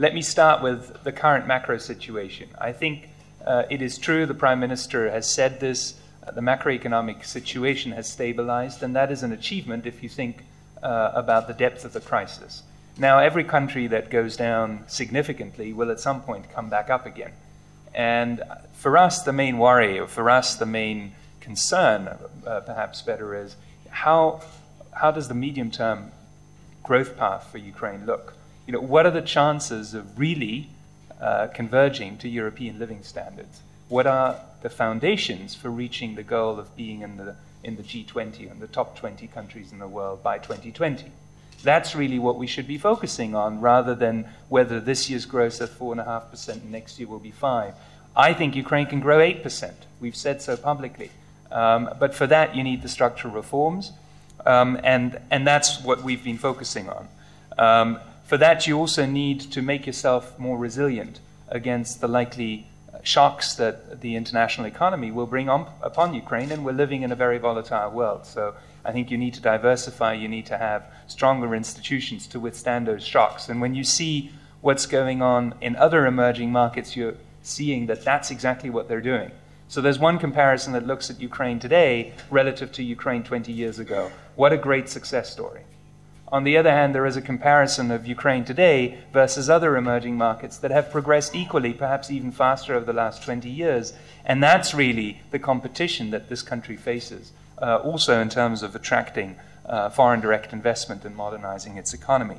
Let me start with the current macro situation. I think uh, it is true the Prime Minister has said this. Uh, the macroeconomic situation has stabilized, and that is an achievement if you think uh, about the depth of the crisis. Now, every country that goes down significantly will at some point come back up again. And for us, the main worry, or for us, the main concern, uh, perhaps better, is how, how does the medium term growth path for Ukraine look? You know, what are the chances of really uh, converging to European living standards? What are the foundations for reaching the goal of being in the, in the G20 and the top 20 countries in the world by 2020? That's really what we should be focusing on rather than whether this year's growth at 4.5% and next year will be 5 I think Ukraine can grow 8%. We've said so publicly. Um, but for that, you need the structural reforms, um, and, and that's what we've been focusing on. Um, for that, you also need to make yourself more resilient against the likely uh, shocks that the international economy will bring on, upon Ukraine, and we're living in a very volatile world. So I think you need to diversify, you need to have stronger institutions to withstand those shocks. And when you see what's going on in other emerging markets, you're seeing that that's exactly what they're doing. So there's one comparison that looks at Ukraine today relative to Ukraine 20 years ago. What a great success story. On the other hand, there is a comparison of Ukraine today versus other emerging markets that have progressed equally, perhaps even faster over the last 20 years. And that's really the competition that this country faces, uh, also in terms of attracting uh, foreign direct investment and modernizing its economy.